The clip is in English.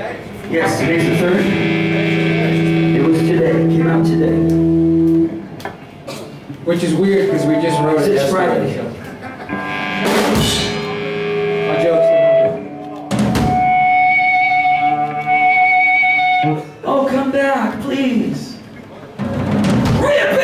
Yes, today's the third. It was today. It came out today. Which is weird because we just wrote it yesterday. Friday. My joke's Oh, come back, please. Reappear!